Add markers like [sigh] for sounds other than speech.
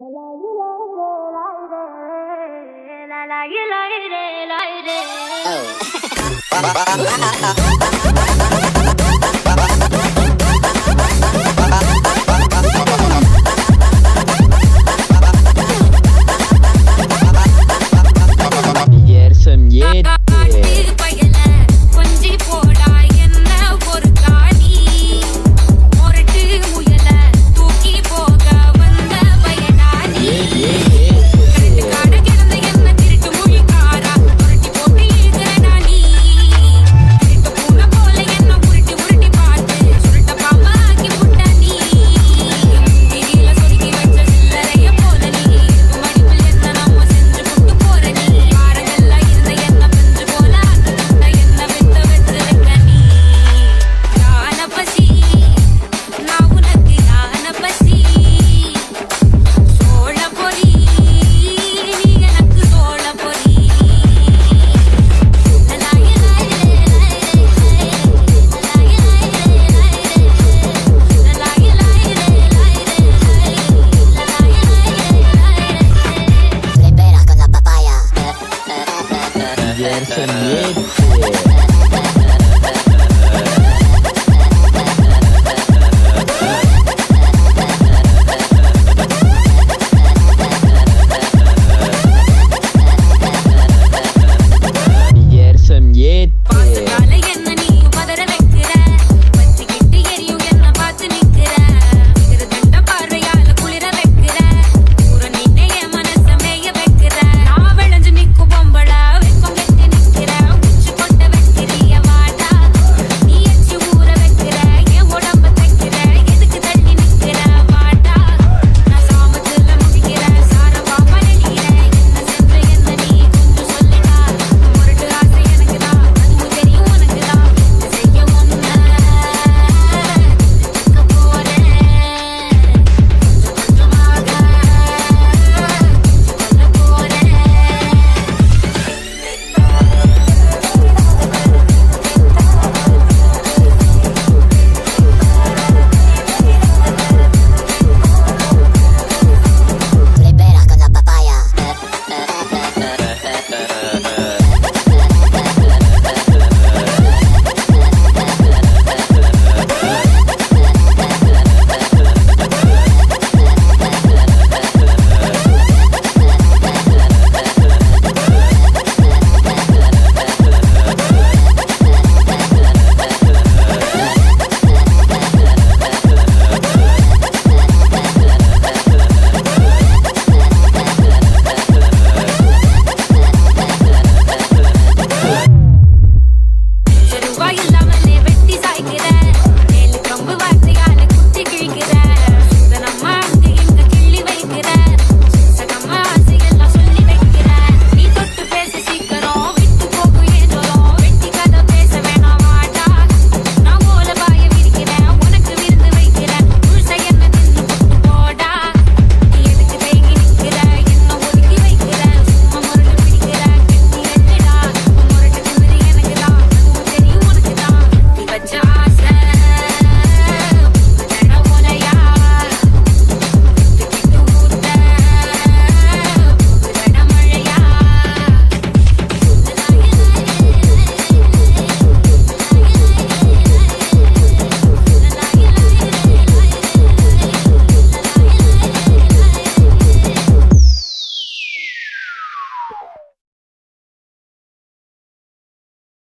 Yersem oh. [laughs] Marcelo Neto.